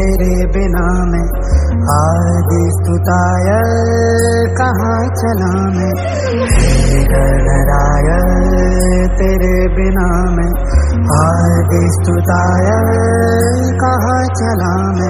तेरे बिना मैं आदि स्तुताय कहाँ चला मैं? गणराय, तेरे बिना मैं आदि स्तुताय कहाँ चला मैं?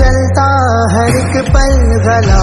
जलता हर एक पल गला